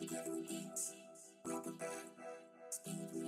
Welcome back.